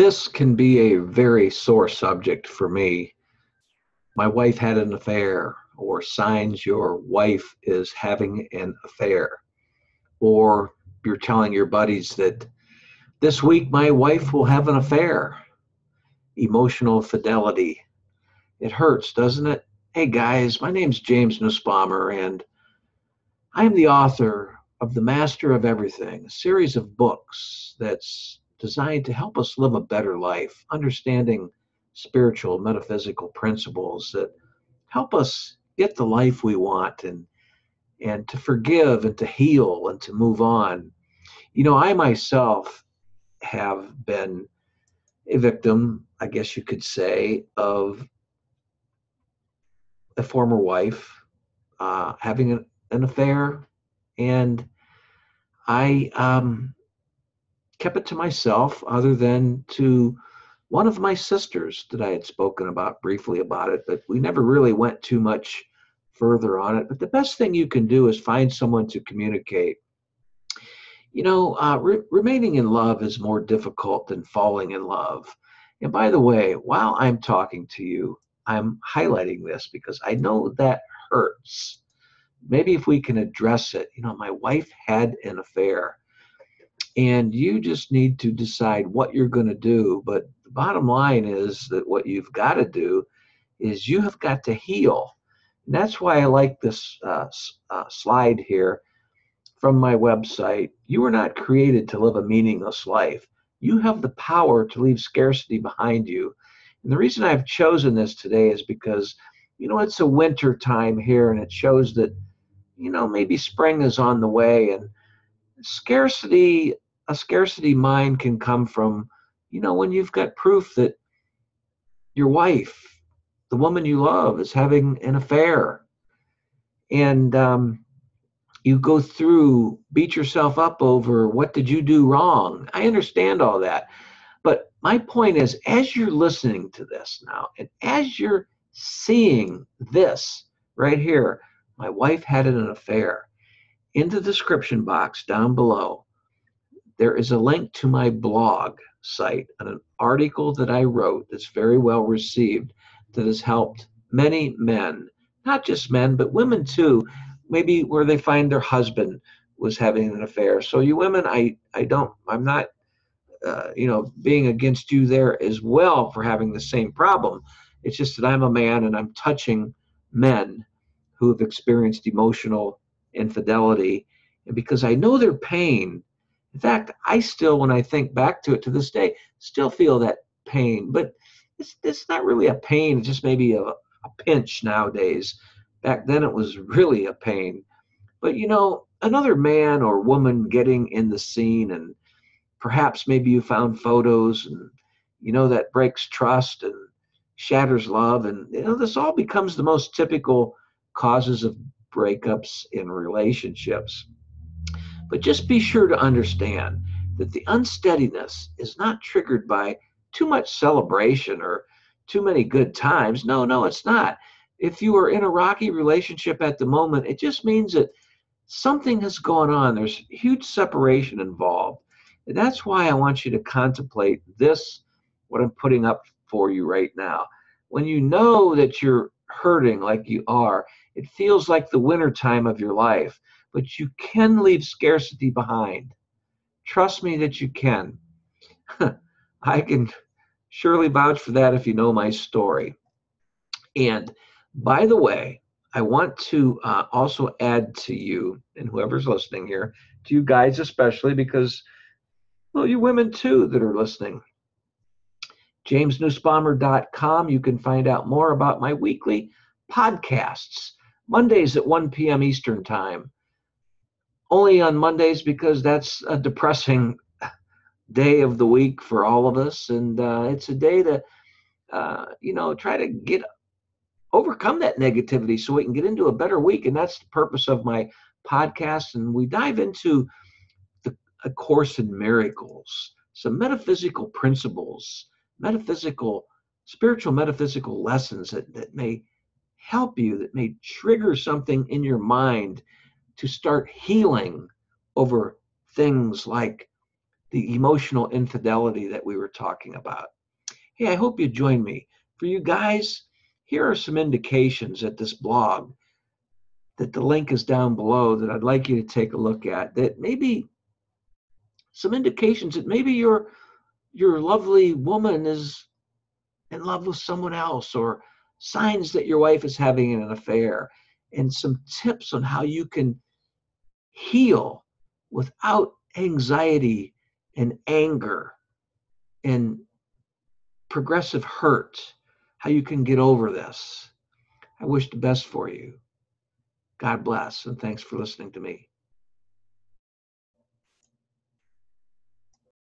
this can be a very sore subject for me. My wife had an affair, or signs your wife is having an affair, or you're telling your buddies that this week my wife will have an affair. Emotional infidelity. It hurts, doesn't it? Hey guys, my name's James Nussbaumer, and I'm the author of The Master of Everything, a series of books that's designed to help us live a better life, understanding spiritual, metaphysical principles that help us get the life we want and and to forgive and to heal and to move on. You know, I myself have been a victim, I guess you could say, of a former wife uh, having an, an affair, and I um, kept it to myself, other than to one of my sisters that I had spoken about briefly about it, but we never really went too much further on it. But the best thing you can do is find someone to communicate. You know, uh, re- remaining in love is more difficult than falling in love. And by the way, while I'm talking to you, I'm highlighting this because I know that hurts. Maybe if we can address it, you know, my wife had an affair and you just need to decide what you're going to do. But the bottom line is that what you've got to do is you have got to heal. And that's why I like this uh, uh, slide here from my website. You were not created to live a meaningless life. You have the power to leave scarcity behind you. And the reason I've chosen this today is because, you know, it's a winter time here and it shows that, you know, maybe spring is on the way and scarcity a scarcity mind can come from you know when you've got proof that your wife the woman you love is having an affair. And um, you go through beat yourself up over what did you do wrong. I understand all that. But my point is as you're listening to this now and as you're seeing this right here my wife had an affair in the description box down below, there is a link to my blog site and an article that I wrote that's very well received that has helped many men, not just men, but women too, maybe where they find their husband was having an affair. So you women, I, I don't, I'm not, uh, you know, being against you there as well for having the same problem. It's just that I'm a man and I'm touching men who have experienced emotional infidelity and because I know their pain. In fact, I still, when I think back to it to this day, still feel that pain. But it's, it's not really a pain, it's just maybe a, a pinch nowadays. Back then, it was really a pain. But you know, another man or woman getting in the scene, and perhaps maybe you found photos, and you know, that breaks trust and shatters love. And you know, this all becomes the most typical causes of breakups in relationships. But just be sure to understand that the unsteadiness is not triggered by too much celebration or too many good times. No, no, it's not. If you are in a rocky relationship at the moment, it just means that something has gone on. There's huge separation involved. And that's why I want you to contemplate this, what I'm putting up for you right now. When you know that you're hurting like you are, it feels like the winter time of your life, but you can leave scarcity behind. Trust me that you can. I can surely vouch for that if you know my story. And by the way, I want to uh, also add to you and whoever's listening here, to you guys especially, because well, you women too that are listening. JamesNussbaumer.com. You can find out more about my weekly podcasts Mondays at 1 p.m. Eastern Time. Only on Mondays because that's a depressing day of the week for all of us. And uh, it's a day to, uh, you know, try to get overcome that negativity so we can get into a better week. And that's the purpose of my podcast. And we dive into the, A Course in Miracles, some metaphysical principles, metaphysical, spiritual metaphysical lessons that, that may help you, that may trigger something in your mind to start healing over things like the emotional infidelity that we were talking about. Hey, I hope you join me. For you guys, here are some indications at this blog that the link is down below that I'd like you to take a look at that maybe some indications that maybe your your lovely woman is in love with someone else or signs that your wife is having an affair and some tips on how you can heal without anxiety and anger and progressive hurt, how you can get over this. I wish the best for you. God bless, and thanks for listening to me.